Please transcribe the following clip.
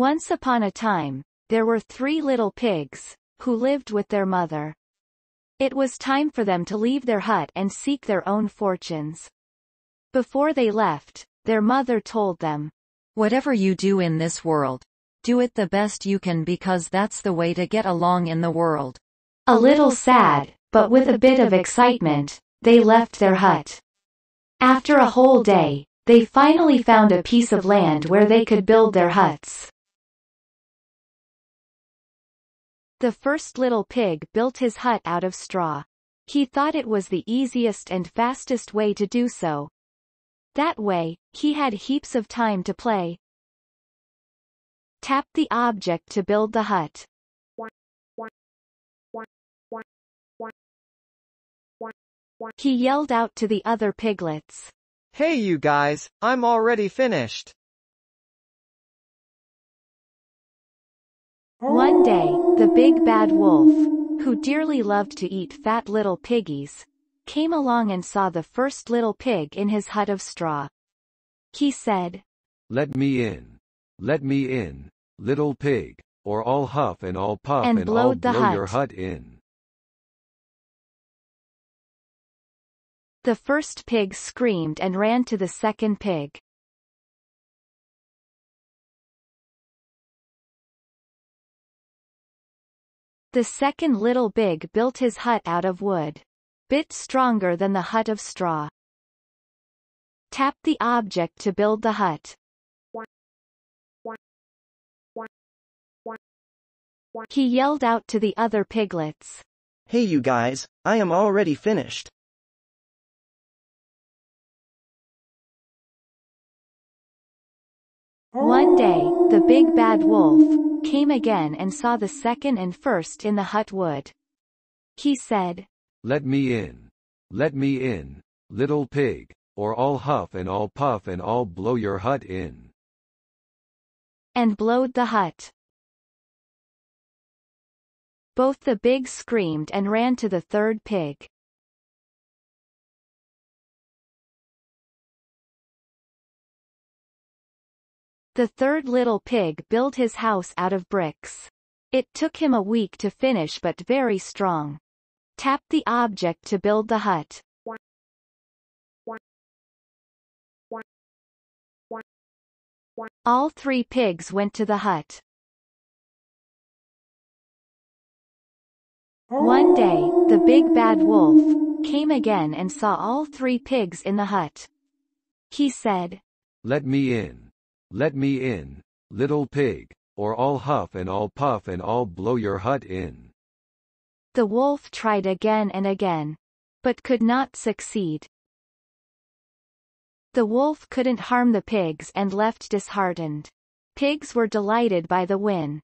Once upon a time, there were three little pigs, who lived with their mother. It was time for them to leave their hut and seek their own fortunes. Before they left, their mother told them, Whatever you do in this world, do it the best you can because that's the way to get along in the world. A little sad, but with a bit of excitement, they left their hut. After a whole day, they finally found a piece of land where they could build their huts. The first little pig built his hut out of straw. He thought it was the easiest and fastest way to do so. That way, he had heaps of time to play. Tap the object to build the hut. He yelled out to the other piglets. Hey you guys, I'm already finished. One day, the big bad wolf, who dearly loved to eat fat little piggies, came along and saw the first little pig in his hut of straw. He said, Let me in. Let me in, little pig, or I'll huff and I'll puff And and, I'll blow your hut. hut in. The first pig screamed and ran to the second pig. The second little pig built his hut out of wood. Bit stronger than the hut of straw. Tap the object to build the hut. He yelled out to the other piglets. Hey you guys, I am already finished. One day, the big bad wolf came again and saw the second and first in the hut wood. He said, Let me in. Let me in, little pig, or I'll huff and I'll puff and I'll blow your hut in. and blowed the hut. Both the big screamed and ran to the third pig. The third little pig built his house out of bricks. It took him a week to finish but very strong. Tap the object to build the hut. All three pigs went to the hut. One day, the big bad wolf came again and saw all three pigs in the hut. He said, Let me in. Let me in, little pig, or I'll huff and I'll puff and I'll blow your hut in. The wolf tried again and again, but could not succeed. The wolf couldn't harm the pigs and left disheartened. Pigs were delighted by the win.